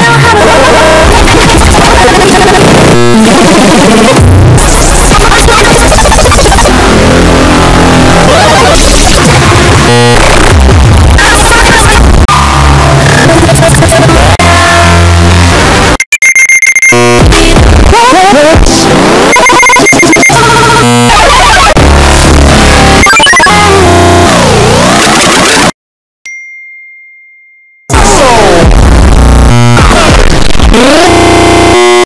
know how to